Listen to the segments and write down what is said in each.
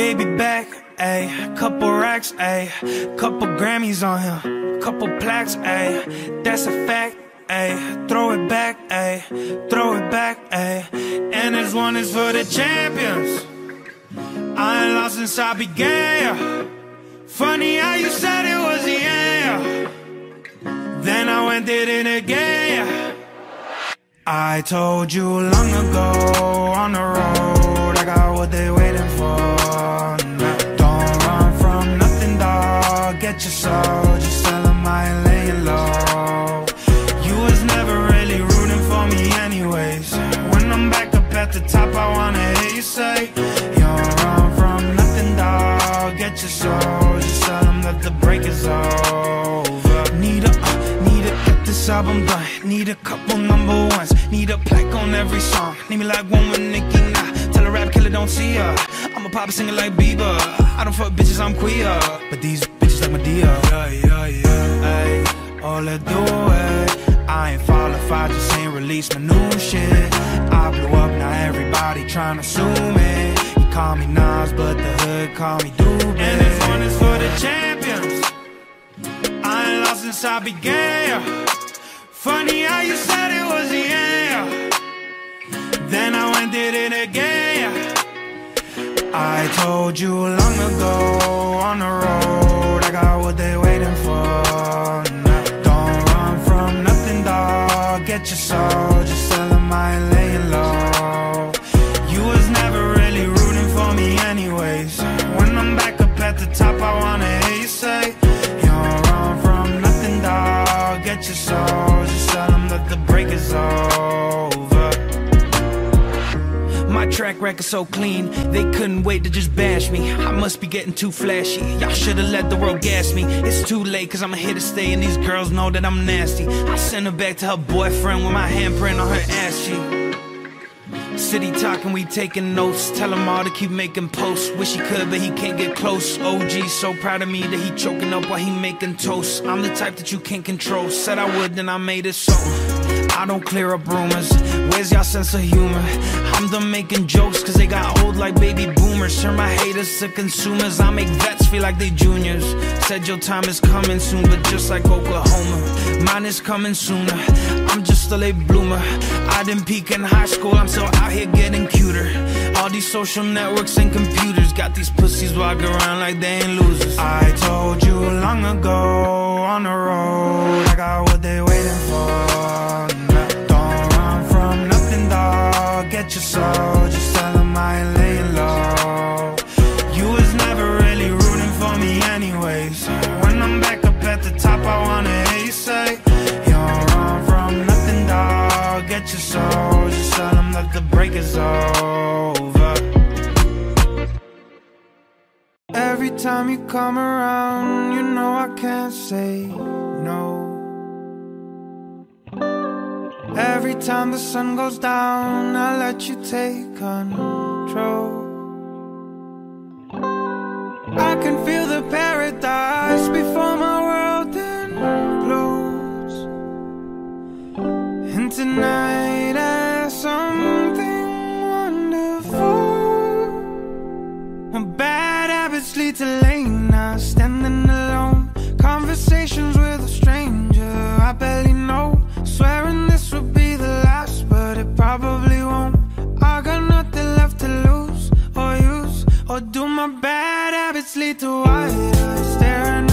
baby back, ayy. Couple racks, ayy. Couple Grammys on him, couple plaques, ayy. That's a fact, ayy. Throw it back, ayy. Throw it back, ayy. And this one is for the champions. I ain't lost since I began. Yeah. Funny how you said it was the end. Yeah. Then I went did it again. Yeah. I told you long ago on the road, I got what they waiting Get your soul, just tell them I ain't laying low. You was never really rooting for me, anyways. When I'm back up at the top, I wanna hear you say, You don't run from nothing, dog. Get your soul, just tell them that the break is over. Need a, uh, need to get this album done. Need a couple number ones. Need a plaque on every song. Need me like one with Nicki nah. Tell a rap killer don't see her. I'm a pop singer like Bieber. I don't fuck bitches, I'm queer. But these like Madea. Yeah, yeah, yeah. Ay, all I do it. I ain't fall if I just ain't release my new shit. I blew up, now everybody tryna sue me. You call me Nas, but the hood call me Doobie. And this one is for the champions. I ain't lost since I began. Funny how you said it was the end. Then I went did it again. I told you long ago on the road, what they waiting for. Now, don't run from nothing, dog. Get your soul, track record so clean, they couldn't wait to just bash me. I must be getting too flashy. Y'all should've let the world gas me. It's too late, cause I'm here to stay, and these girls know that I'm nasty. I send her back to her boyfriend with my handprint on her ass cheek. City talking, we taking notes. Tell him all to keep making posts. Wish he could, but he can't get close. OG so proud of me that he choking up while he making toast. I'm the type that you can't control. Said I would, then I made it so. I don't clear up rumors. Where's y'all sense of humor? I'm done making jokes cause they got old like baby boomers. Turn my haters to consumers. I make vets feel like they juniors. Said your time is coming soon, but just like Oklahoma, mine is coming sooner. I'm just a late bloomer. I didn't peak in high school, I'm still out here getting cuter. All these social networks and computers got these pussies walking around like they ain't losers. I told you long ago on the road, I got what they waiting for. Get your soul, just tell them I ain't laying low. You was never really rooting for me, anyways. When I'm back up at the top, I wanna hear you say, You don't run from nothing, dog. Get your soul, just tell them that the break is over. Every time you come around, you know I can't say no. Every time the sun goes down, I let you take control. I can feel the paradise before my world implodes. And tonight, there's something wonderful. Bad probably won't. I got nothing left to lose or use, or do my bad habits lead to white eyes staring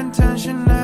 intention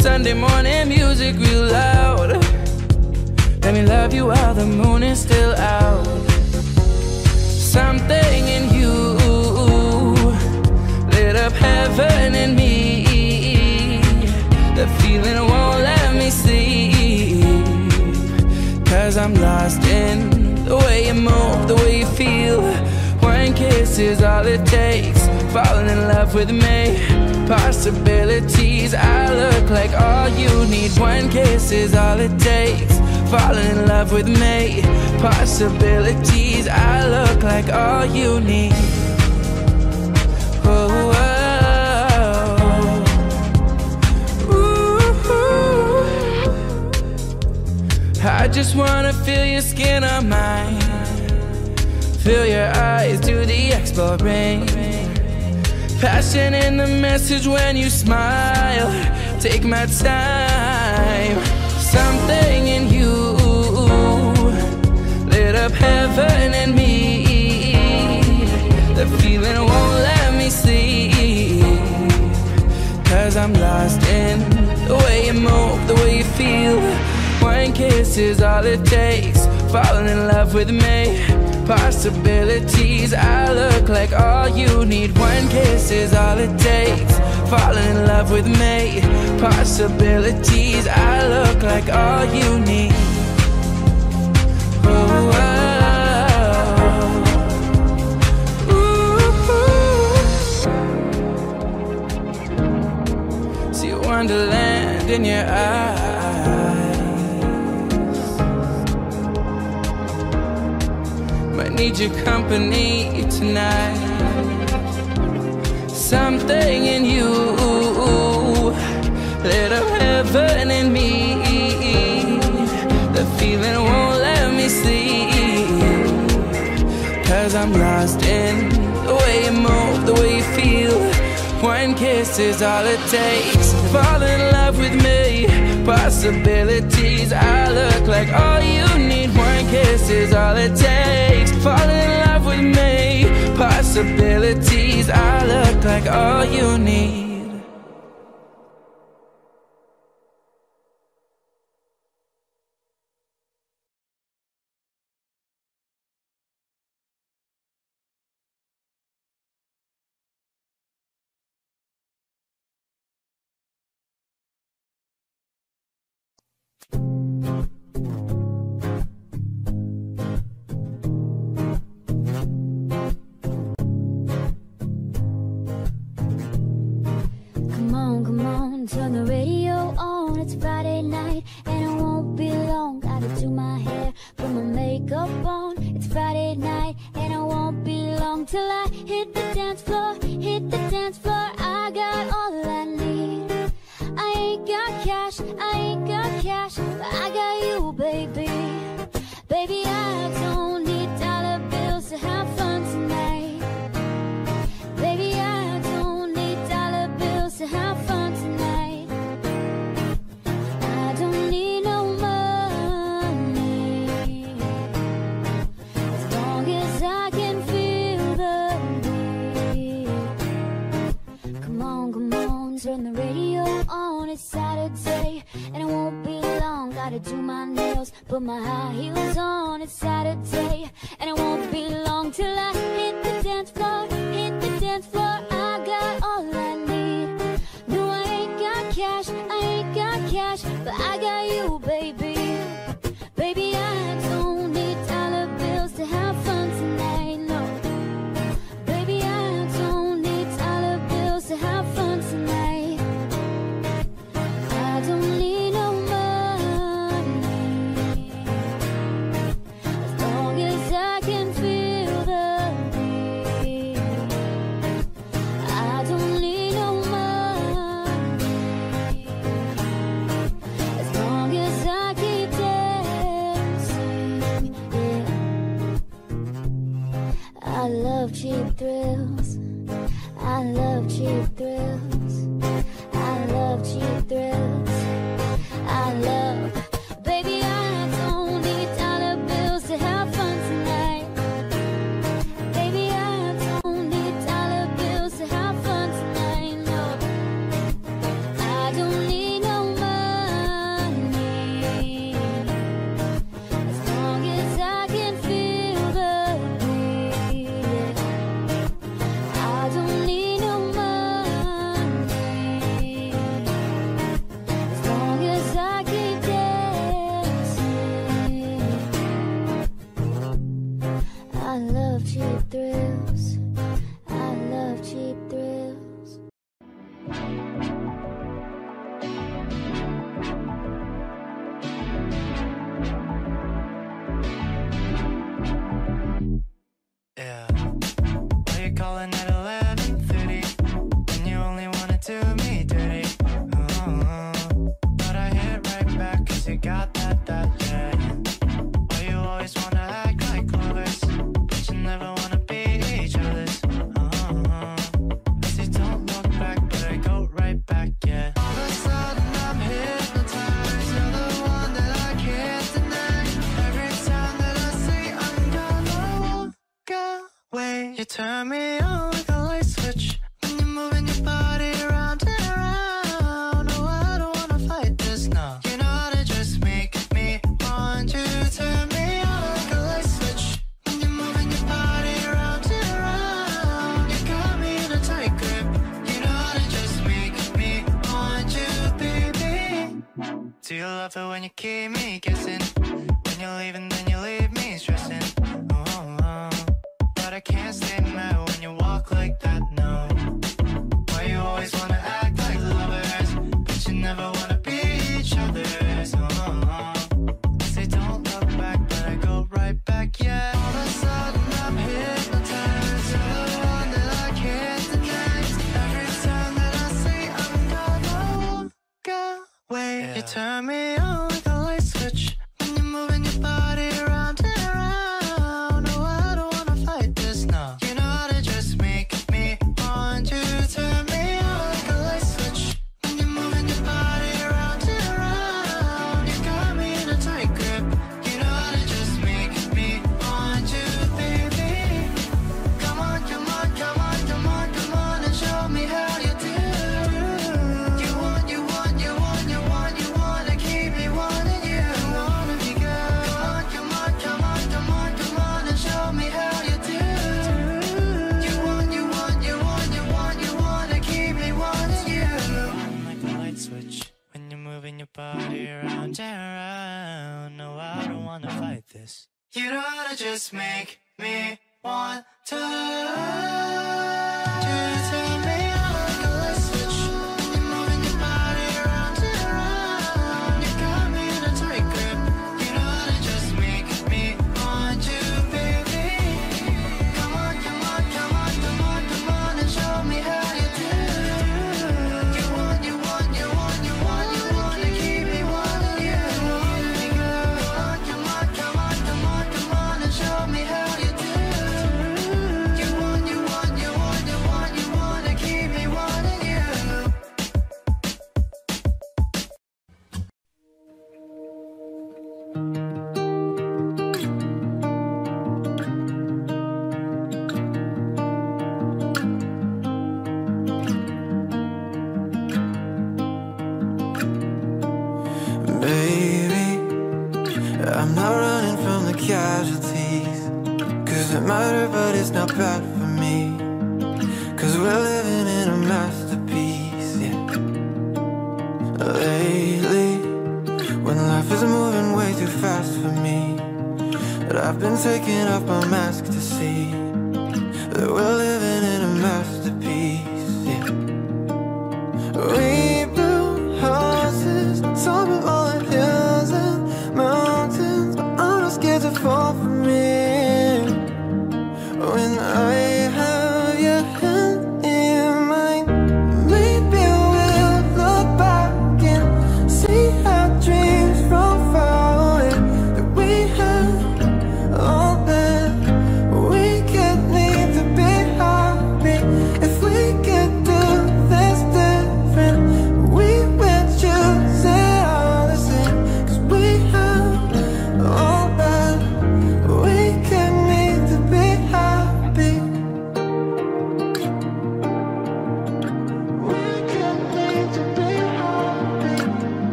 Sunday morning, music real loud. Let me love you while the moon is still out. Something in you lit up heaven in me. The feeling won't let me sleep. Cause I'm lost in the way you move, the way you feel. One kiss is all it takes. Falling in love with me. Possibilities, I look like all you need. One kiss is all it takes. Falling in love with me. Possibilities, I look like all you need. Oh, oh. I just wanna feel your skin on mine. Feel your eyes do the exploring. Passion in the message when you smile. Take my time. Something in you lit up heaven in me. The feeling won't let me sleep. Cause I'm lost in the way you move, the way you feel. One kiss is all it takes. Falling in love with me. Possibilities, I look like all you need. One kiss is all it takes. Falling in love with me. Possibilities, I look like all you need. Oh. Ooh. See wonderland in your eyes. Need your company tonight. Something in you lit up heaven in me. The feeling won't let me sleep. Cause I'm lost in the way you move, the way you feel. One kiss is all it takes. Fall in love with me. Possibilities, I look like all you need. One kiss is all it takes. Fall in love with me. Possibilities, I look like all you need. Matter, but it's not bad for me. Cause we're living in a masterpiece, yeah. Lately, when life is moving way too fast for me, but I've been taking off my mask to see that we're living in a masterpiece,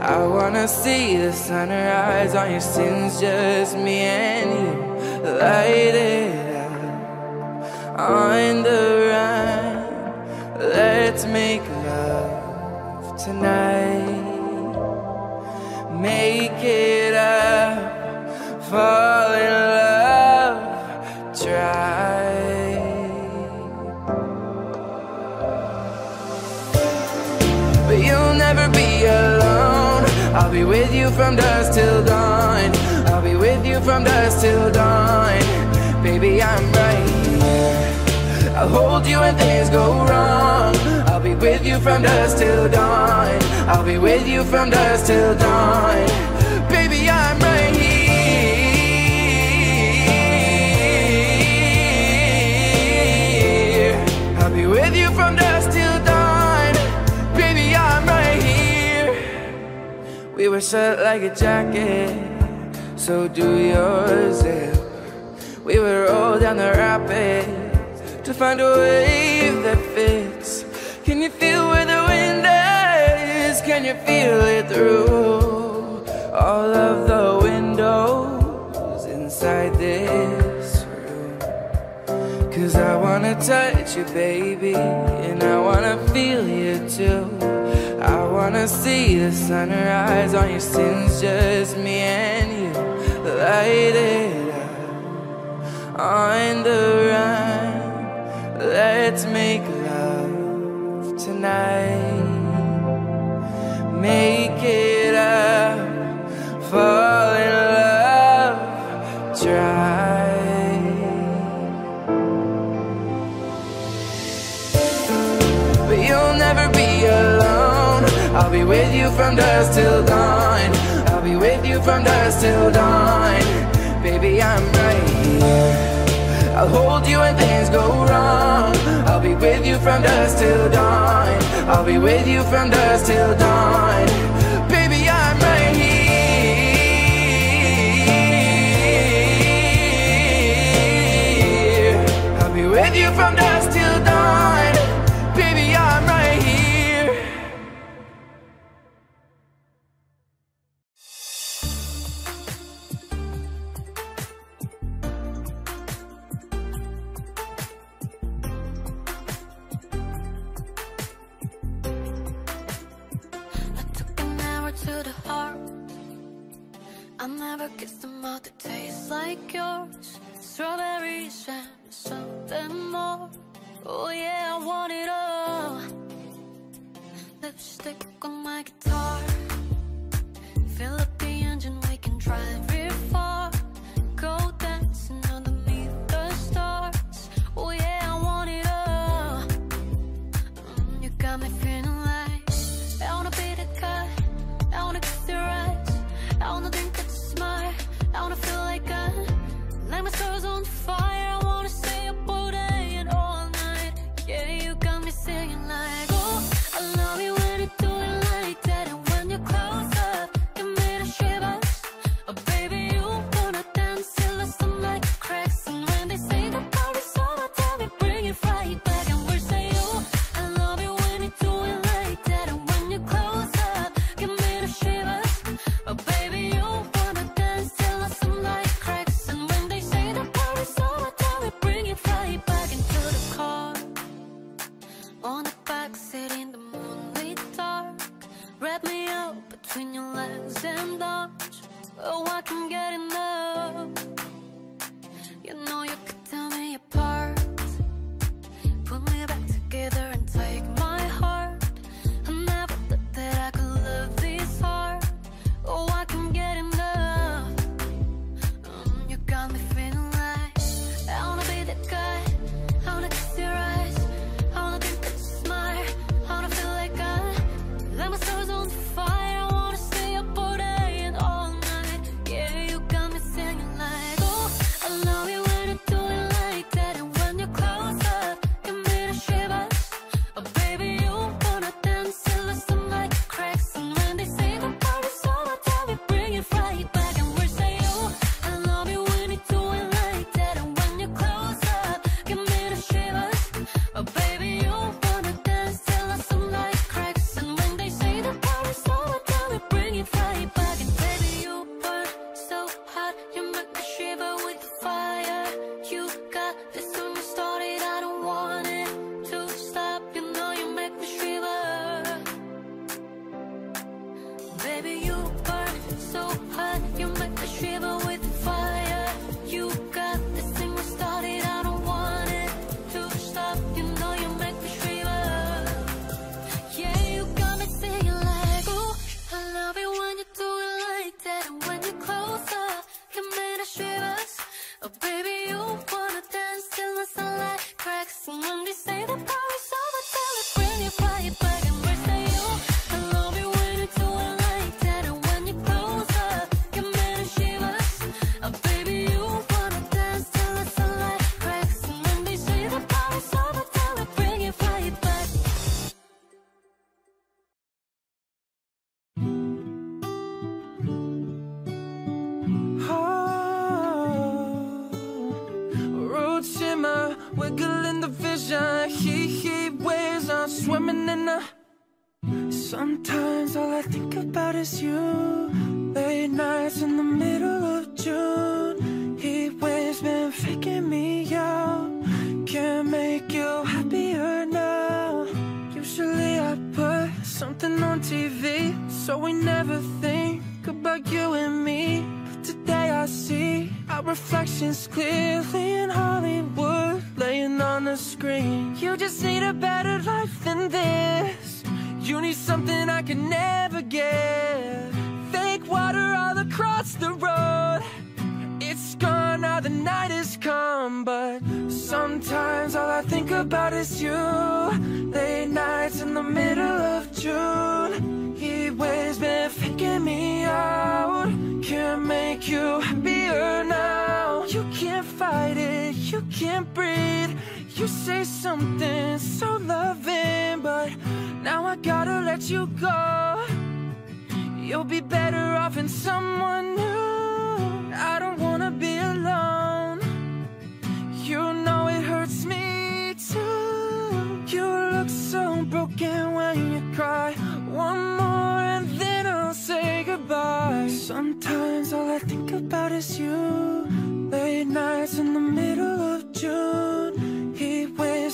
I wanna see the sunrise on your sins, just me and you. Light it up on the run. Let's make love tonight. Make it up, fall I'll be with you from dusk till dawn. I'll be with you from dusk till dawn. Baby, I'm right here. I'll hold you when things go wrong. I'll be with you from dusk till dawn. I'll be with you from dusk till dawn. Set like a jacket, so do yours. Yeah. We would roll down the rapids to find a wave that fits. Can you feel where the wind is? Can you feel it through all of the windows inside this room? Cause I wanna touch you, baby, and I wanna feel you too. I wanna see the sunrise on your sins, just me and you. Light it up on the run. Let's make love tonight. Make it up, fall be with you from dusk till dawn. I'll be with you from dusk till dawn. Baby, I'm right here. I'll hold you when things go wrong. I'll be with you from dusk till dawn. I'll be with you from dusk till dawn. Baby, I'm right here. I'll be with you from dusk like yours. Strawberries and something more. Oh yeah, I want it all. Lipstick on my guitar. Fill up the engine, we can drive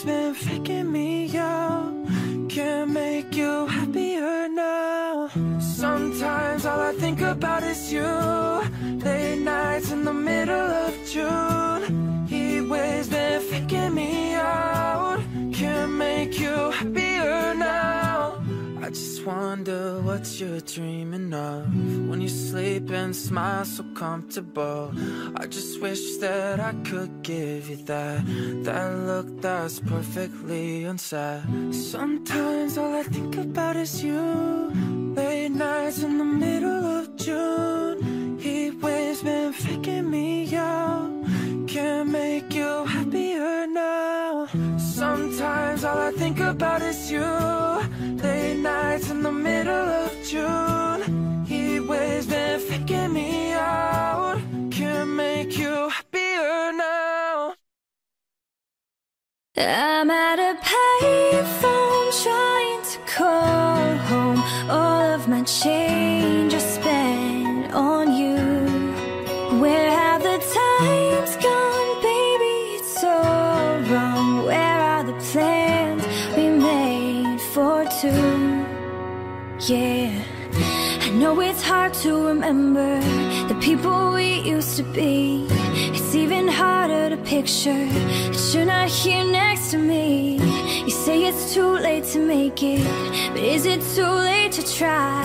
been faking me out. Can't make you happier now. Sometimes all I think about is you. Late nights in the middle of June. Wonder what you're dreaming of when you sleep and smile so comfortable. I just wish that I could give you that that look that's perfectly unsaid. Sometimes all I think about is you. Late nights in the middle of June. Heat waves been faking me out. Can't make you happier now. Sometimes all I think about is you. Late nights in the middle of June. Heat waves been faking me out. Can't make you happier now. I'm at a payphone trying to call home. All of my change Yeah. I know it's hard to remember the people we used to be. Even harder to picture that you're not here next to me. You say it's too late to make it, but is it too late to try?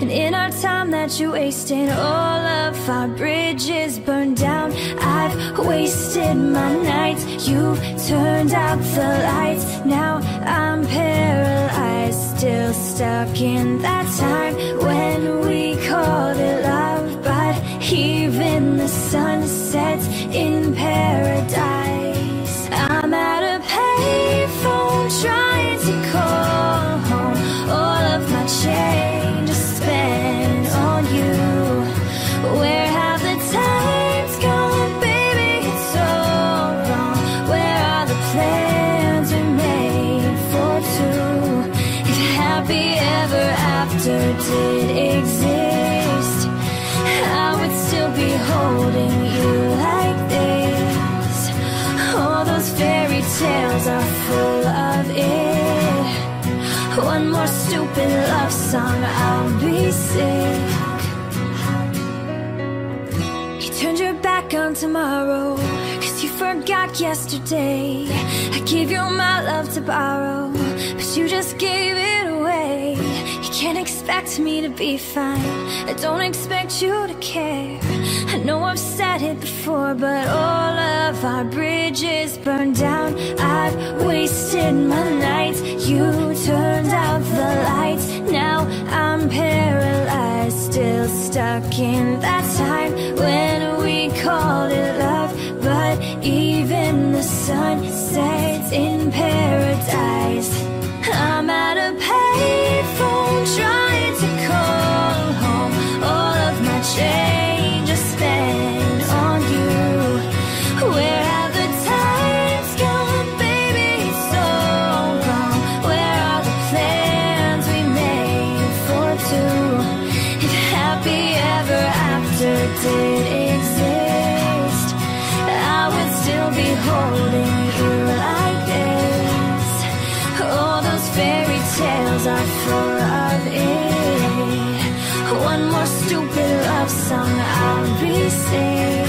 And in our time that you wasted, all of our bridges burned down. I've wasted my nights. You turned out the lights. Now I'm paralyzed, still stuck in that time when we called it love. But even the sun sets in paradise. I'm at a payphone trying to call home. All of my change is spent on you. Where have the times gone, baby? It's so wrong. Where are the plans we made for two? If happy ever after did exist, full of it. One more stupid love song, I'll be sick. You turned your back on tomorrow, cause you forgot yesterday. I gave you my love to borrow, but you just gave it away. You can't expect me to be fine, I don't expect you to care. Know I've said it before, but all of our bridges burned down. I've wasted my nights, you turned out the lights. Now I'm paralyzed, still stuck in that time when we called it love. But even the sun sets in paradise. I'll be singing.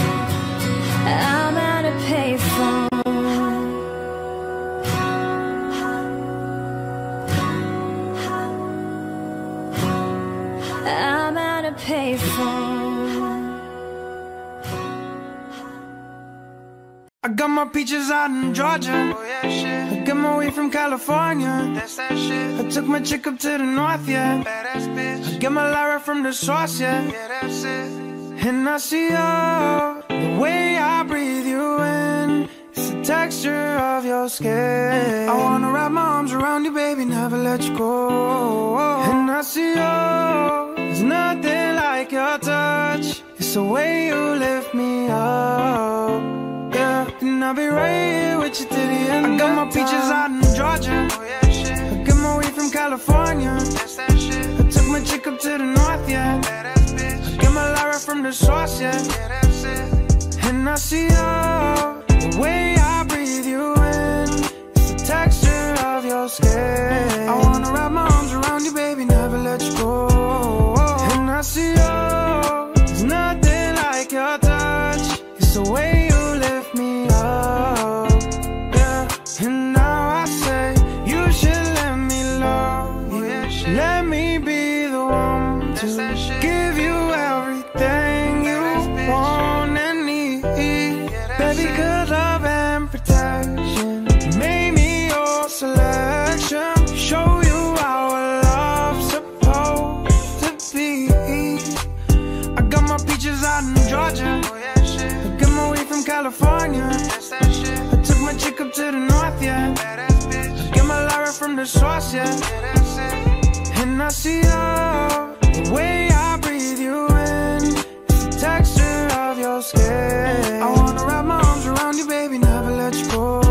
I'm at a payphone. I'm at a payphone. I got my peaches out in Georgia. Oh yeah, shit. I got my weed from California. That's that shit. I took my chick up to the north, yeah. Badass bitch. I got my Lyra from the source, yeah. Yeah, that's it. And I see you, the way I breathe you in. It's the texture of your skin. I wanna wrap my arms around you, baby, never let you go. And I see you, there's nothing like your touch. It's the way you lift me up. Yeah, and I'll be right here with you to the end. I got my peaches out in Georgia. Oh yeah, shit. I get my weed from California. That's that shit. I took my chick up to the north, yeah. Lyra from the source, yeah. Yeah, that's it. And I see you, the way I breathe you in. It's the texture of your skin. I wanna wrap my arms around you, baby, never let you go. And I see you, the source, yeah. Yeah, that's it. And I see you, the way I breathe you in. It's the texture of your skin. I wanna wrap my arms around you, baby, never let you go.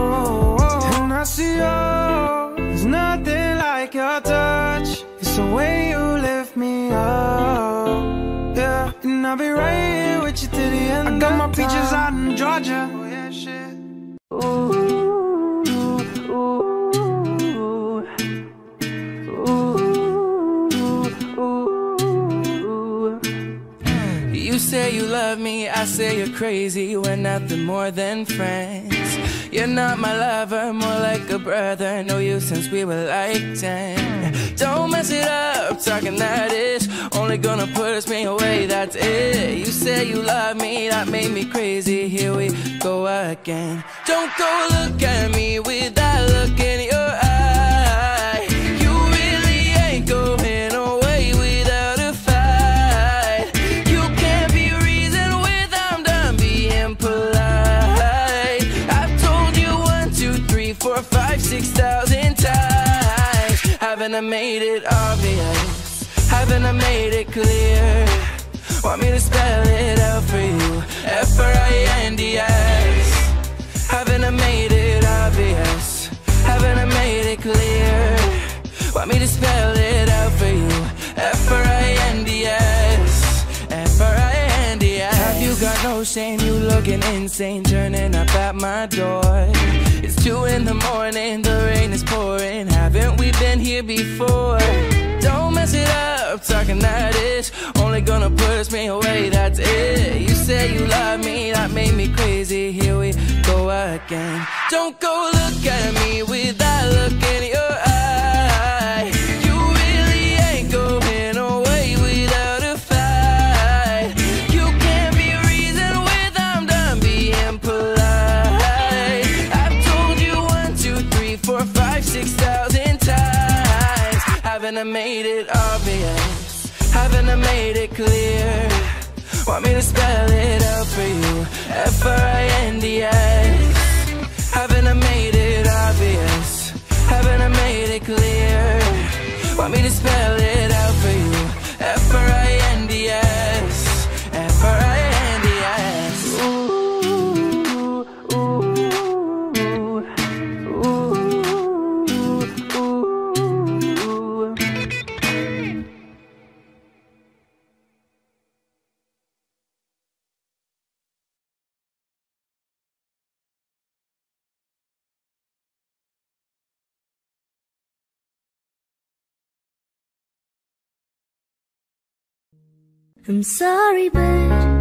And I see you, there's nothing like your touch. It's the way you lift me up. Yeah, and I'll be right here with you to the end. I got my peaches out in Georgia. Oh yeah, shit. You love me, I say you're crazy. We're nothing more than friends. You're not my lover, more like a brother. Know you since we were like 10. Don't mess it up, talking that ish. Only gonna push me away, that's it. You say you love me, that made me crazy. Here we go again. Don't go look at me with that look in your eye. 6,000 times. Haven't I made it obvious? Haven't I made it clear? Want me to spell it out for you? F-R-I-N-D-S Haven't I made it obvious? Haven't I made it clear? Want me to spell it out for you? F-R-I-N-D-S no shame? You looking insane, turning up at my door. It's two in the morning, the rain is pouring. Haven't we been here before? Don't mess it up, talking that ish. Only gonna push me away, that's it. You say you love me, that made me crazy. Here we go again. Don't go look at me with that look in your eye. Clear? Want me to spell it out for you? F R I N D S. Haven't I made it obvious? Haven't I made it clear? Want me to spell it I'm sorry, but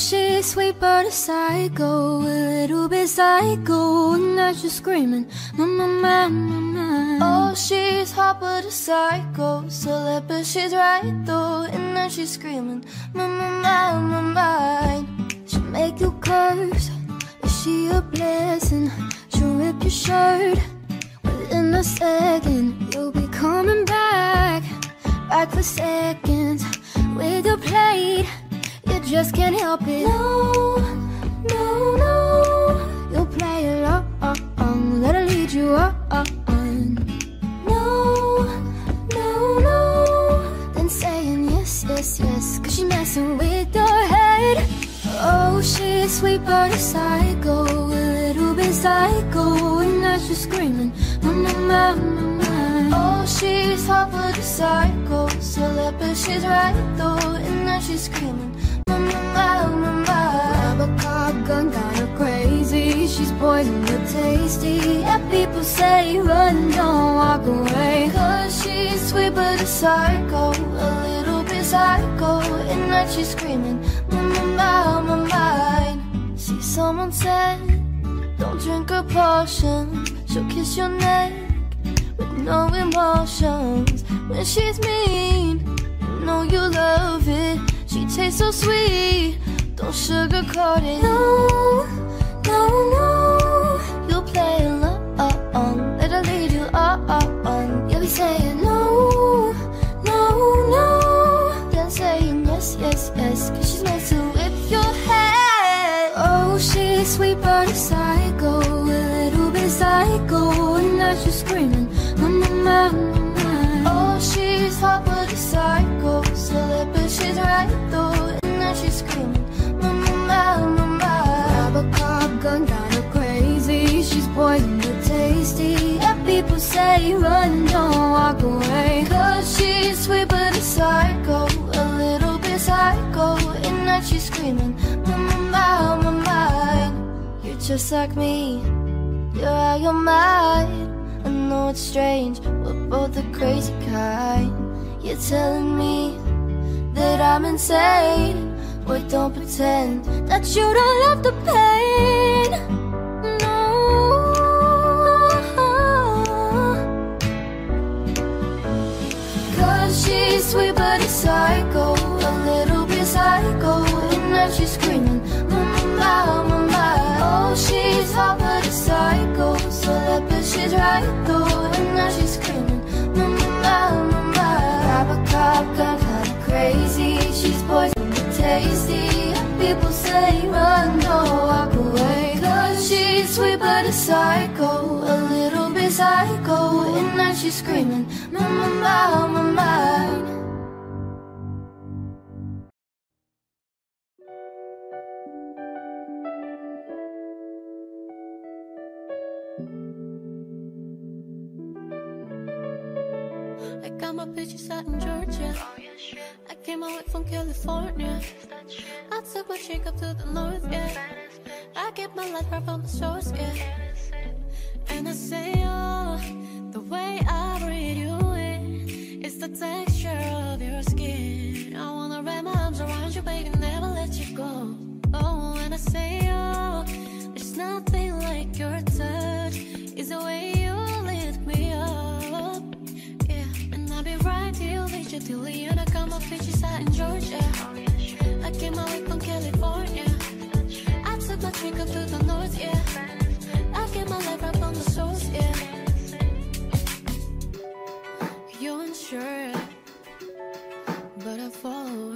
she's sweet but a psycho, a little bit psycho, and now she's screaming, mama, mama, mama. Oh, she's hot but a psycho, celeb but she's right though, and now she's screaming, mama, mama, mine. She'll make you curse, is she a blessing? She'll rip your shirt within a second. You'll be coming back, back for seconds with your plate. You just can't help it. No, no, no. You'll play along, let her lead you on. No, no, no. Then saying yes, yes, yes. Cause she's messing with your head. Oh, she's sweet but a psycho, a little bit psycho. And now she's screaming, mama, mama, mama. Oh, she's hot but a psycho, celeb but she's right though. And now she's screaming, crazy. She's poison but tasty. Yeah, people say run, don't walk away. Cause she's sweet but a psycho, a little bit psycho. And now she's screaming, mama, mama, mine. See, someone said, don't drink her potion. She'll kiss your neck with no emotions. When she's mean, you know you love it. She tastes so sweet, don't sugarcoat it. No, no, no. You'll play along, let her lead you on. You'll be saying no, no, no. Then saying yes, yes, yes. Cause she's meant to whip your head. Oh, she's sweet but a psycho, a little bit psycho. And now she's screaming, mama, mama, mama. Oh, she's hot but a psycho, celeb she's right though. And now she's screaming, mama, mama, mama. Grab a cop gun, got her crazy. She's poison but tasty. Yeah, people say run, don't walk away. Cause she's sweet but a psycho, a little bit psycho. And now she's screaming, mama, mama, mine. You're just like me, you're out your mind. I know it's strange, but both the crazy kind. You're telling me that I'm insane. But don't pretend that you don't love the pain. No. Cause she's sweet but a psycho, a little bit psycho. And now she's screaming, Mama, Mama. Oh, she's hot but a psycho, so that bitch is right though. A cop, kinda crazy. She's poison but tasty. People say run, no walk away. Cause she's sweet but a psycho, a little bit psycho. And now she's screaming, Mama, Mama, mine. I got out in Georgia. I came away from California. I took my chick up to the north, yeah. I get my life right from the source, yeah. And I say, oh, the way I breathe you in is the texture of your skin. I wanna wrap my arms around you, baby, never let you go. Oh, and I say, oh, there's nothing like your touch. Is the way you I'll be right here with you till the end. I got my bitches out in Georgia. I came away from California. I took my trip up to the north, yeah. I get my life right from the source, yeah. You're unsure, but I follow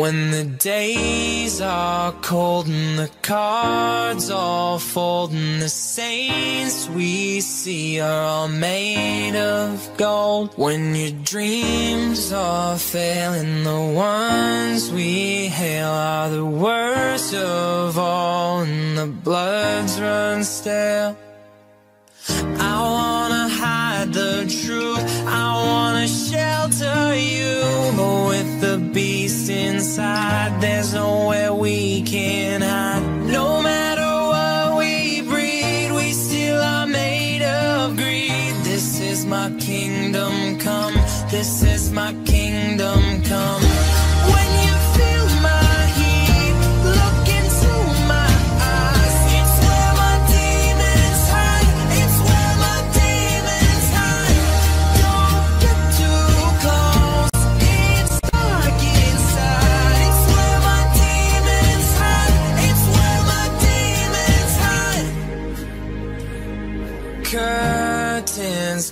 When the days are cold and the cards all fold and the saints we see are all made of gold. When your dreams are failing, the ones we hail are the worst of all and the bloods run stale. I wanna hide the truth. I wanna shelter you. There's nowhere we can hide.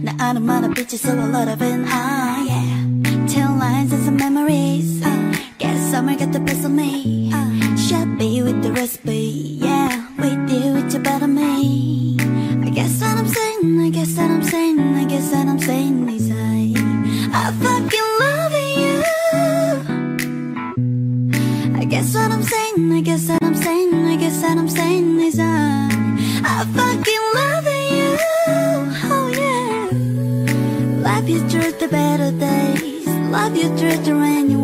나 아름다운 빛이 스월러러분 아 yeah. Tell lines and some memories uh, guess summer get the best of me uh, Should be with the recipe the when you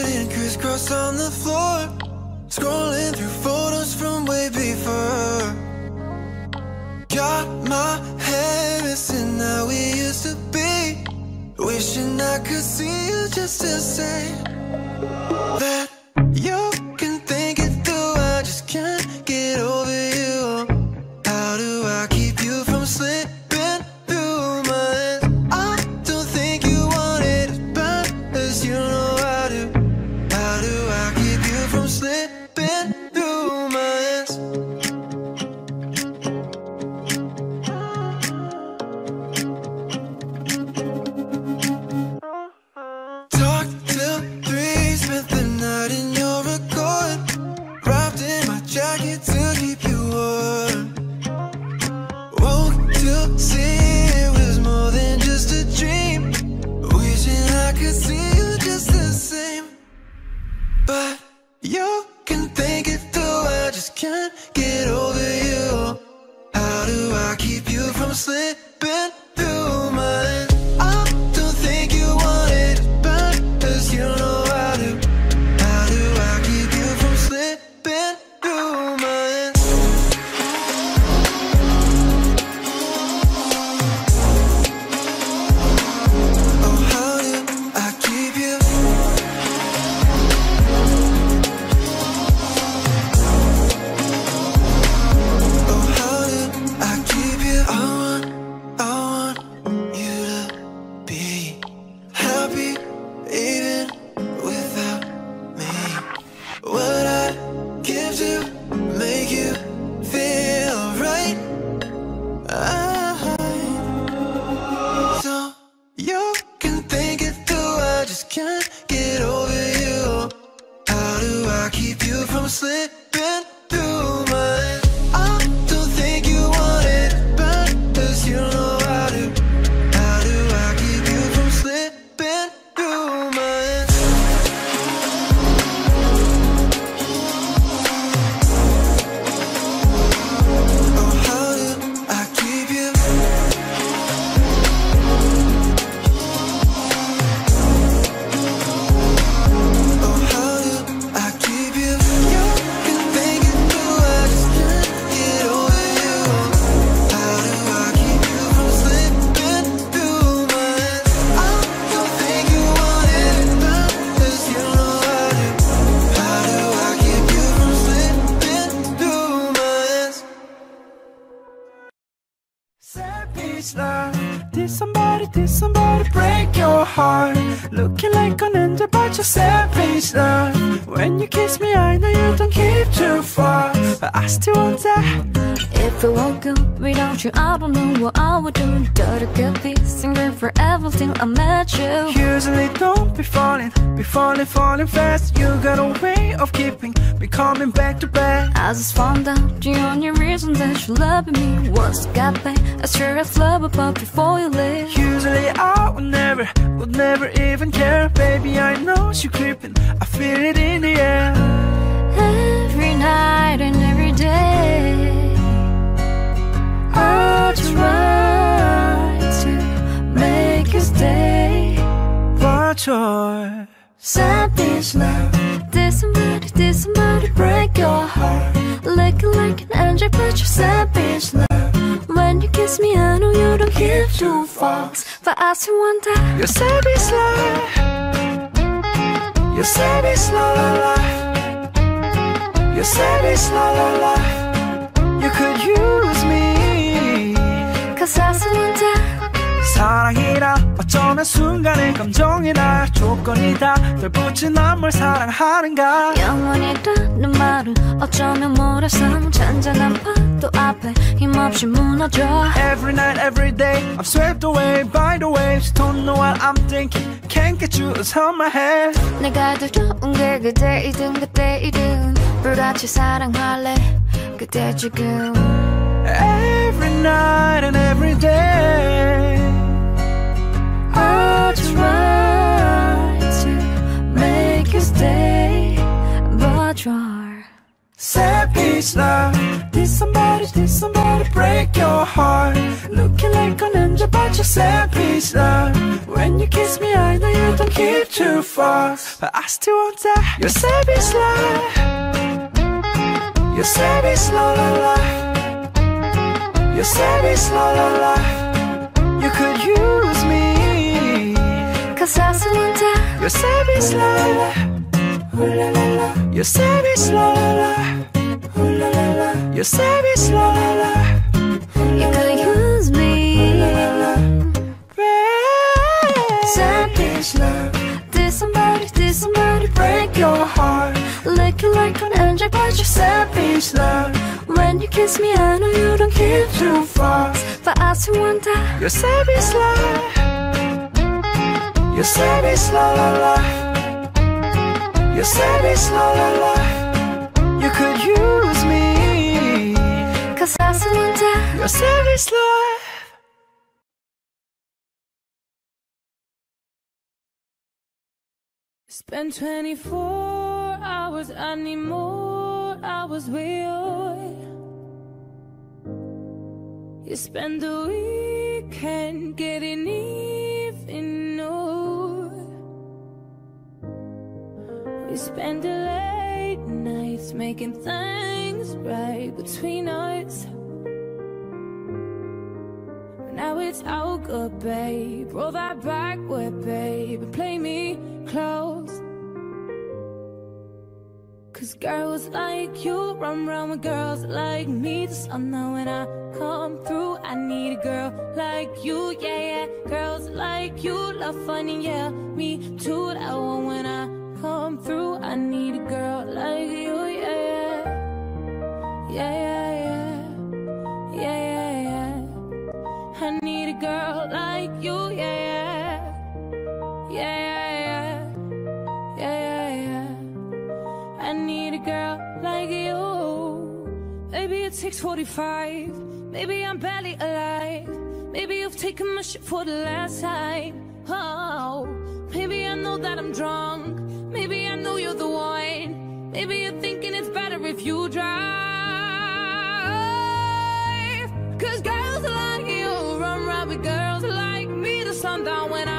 sitting crisscross on the floor. Scrolling through photos from way before. Got my head missing how we used to be. Wishing I could see you just to say That without you, I'm thinking Can't get you out my head 내가 더 좋은 게 그대이든 그때이든 불같이 사랑할래 그대 지금 Every night and every day I try to make you stay But you're Savage love Did somebody, did somebody break your heart. Looking like a ninja, but you're savage love When you kiss me I know you don't keep too far. But I still want that. You're savage love You're savage la la la You're savage la la la You could use me. Cause I still wonder You're savage la la la Ooh la la la You're savage la la la la la You're savage la la la. You could use me. Savage love. Did somebody, did somebody break your heart. Looking like an angel but you're savage love. When you kiss me I know you don't give two fucks But I still wonder You're savage love You're savage la la la. You're savage la la la. You could use Wonder savage love Spend 24 hours, I need more hours with you. You spend the weekend getting even more. We spend the nights making things right between us. Now it's all good, babe. Roll that backward, babe, play me close. Cause girls like you run around with girls like me. The sun now when I come through, I need a girl like you, yeah, yeah. Girls like you love funny, yeah. Me too, that one when I come through, I need a girl like you. Yeah, yeah, yeah. Yeah, yeah, yeah. I need a girl like you. Yeah, yeah. Yeah, yeah, yeah. Yeah, yeah, yeah. I need a girl like you. Maybe it's 645. Maybe I'm barely alive. Maybe you've taken my shit for the last time. Oh, maybe I know that I'm drunk. Maybe I know you're the one. Maybe you're thinking it's better if you drive. Sundown when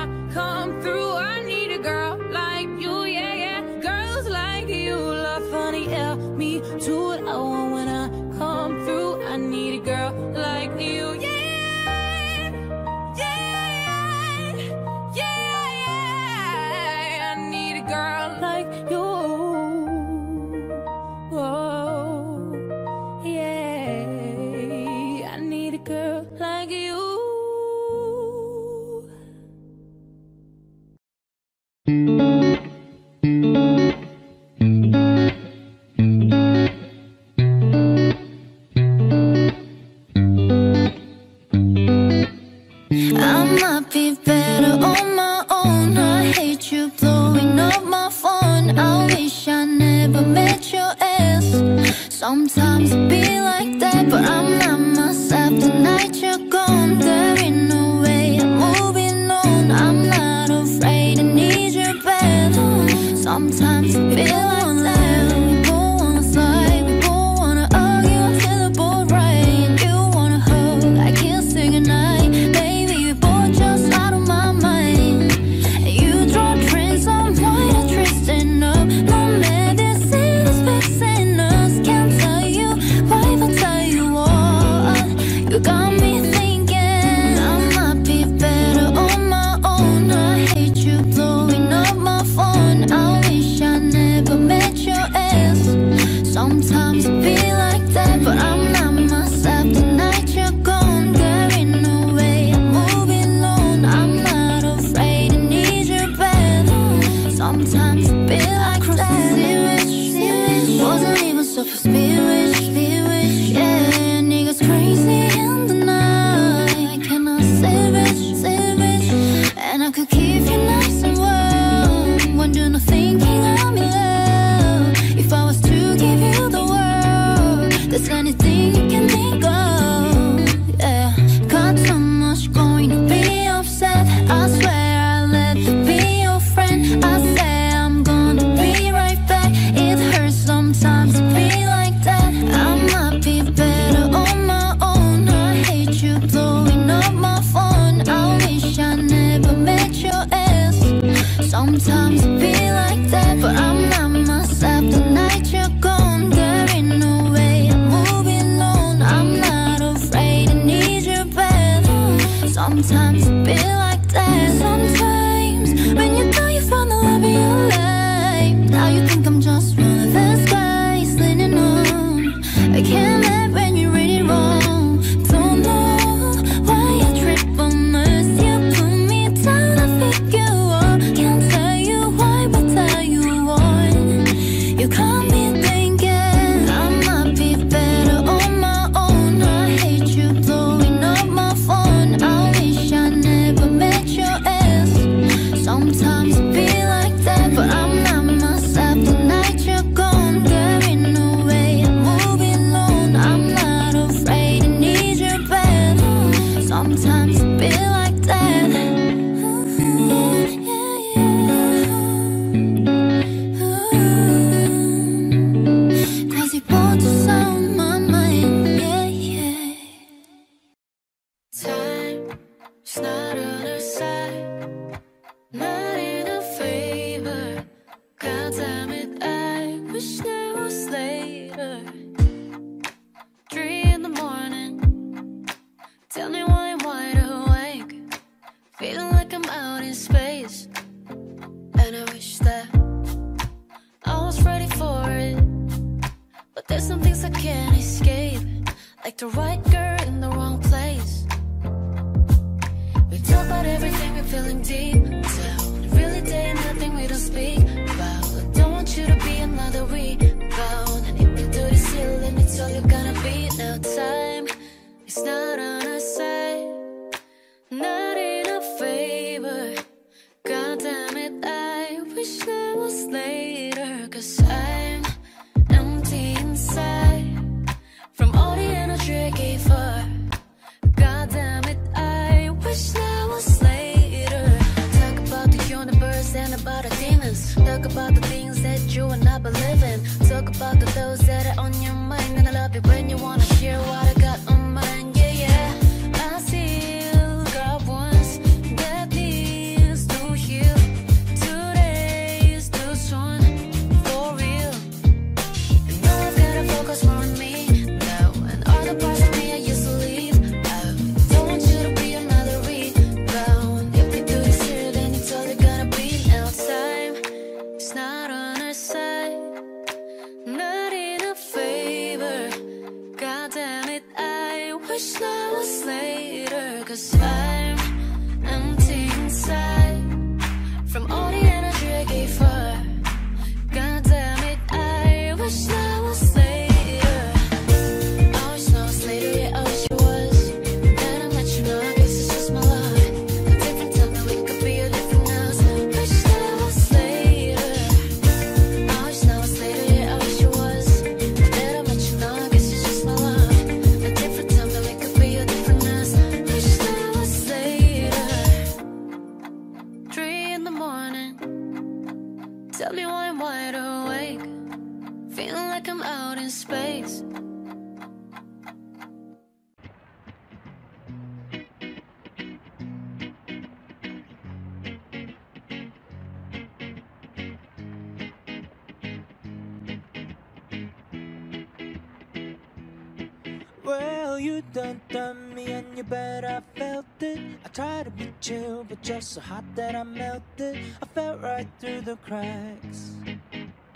you done done me and you bet I felt it. I tried to be chill, but you're so hot that I melted. I fell right through the cracks.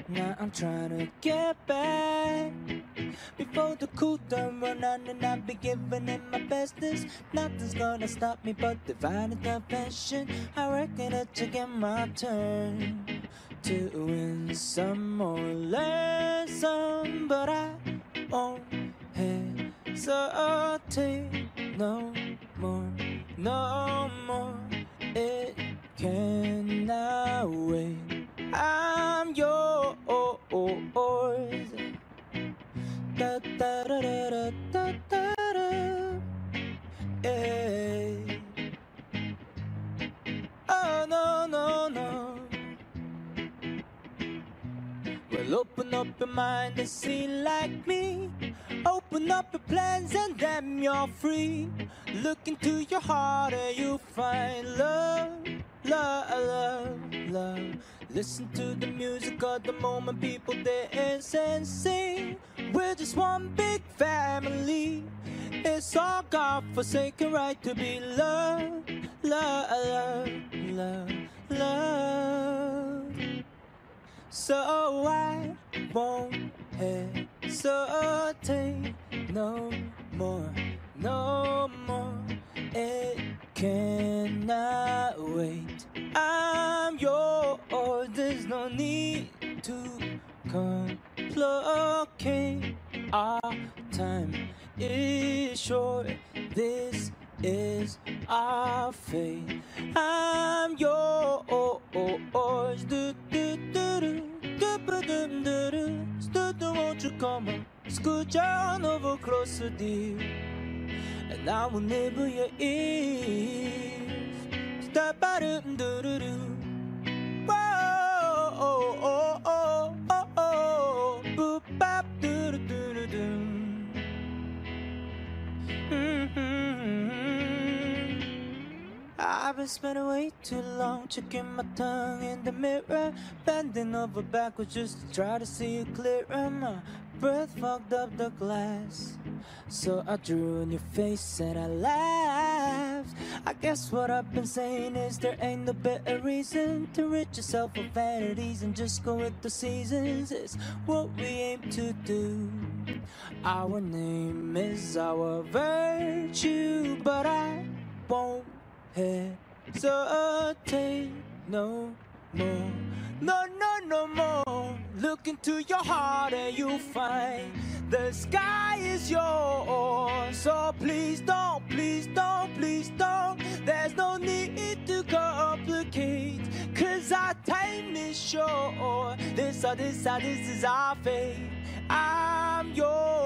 Now I'm trying to get back before the cool down run out and I'll be giving it my bestest. Nothing's gonna stop me but divine intervention. I reckon it's again my turn to win some or learn some, but I hesitate no more, no more. It cannot wait. I'm yours. Da da da da da da da. Hey. Eh. Oh no no no. Well, open up your mind and see like me. Open up your plans and damn, you're free. Look into your heart and you'll find love, love, love, love. Listen to the music of the moment, people dance and sing. We're just one big family. It's our God forsaken right to be loved, love, love, love, love. So I won't hesitate no more, no more. Eh, it cannot wait. I'm yours, oh, there's no need to complicate. Our time is short, this is our fate. I'm yours. Do, do, do, do, do, ba, dum, do, do. You come on? Scooch on over closer, dear. And I will nibble your ears. Stop, ba, dum, do, do, do. Whoa, oh, oh, oh. I've been way too long checking my tongue in the mirror, bending over backwards just to try to see you clearer. My breath fogged up the glass, so I drew on your face and I laughed. I guess what I've been saying is there ain't no better reason to rid yourself of vanities and just go with the seasons. It's what we aim to do. Our name is our virtue, but I won't hesitate no more. No, no, no more. Look into your heart and you'll find the sky is yours. So please don't, please don't, please don't. There's no need to complicate. Cause our time is short. This, uh, this, uh, this is our fate. I'm yours.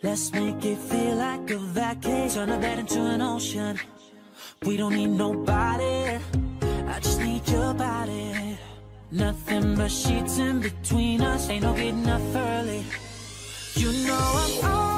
Let's make it feel like a vacation. Turn a bed into an ocean. We don't need nobody. I just need your body. Nothing but sheets in between us. Ain't no getting up early. You know I'm always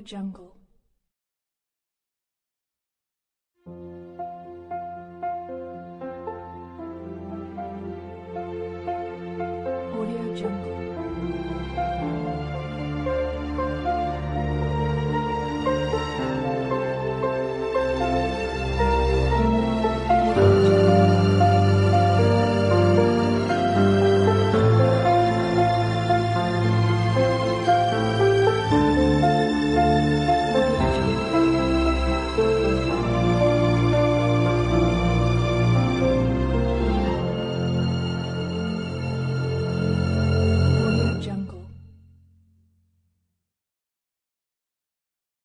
Jungle.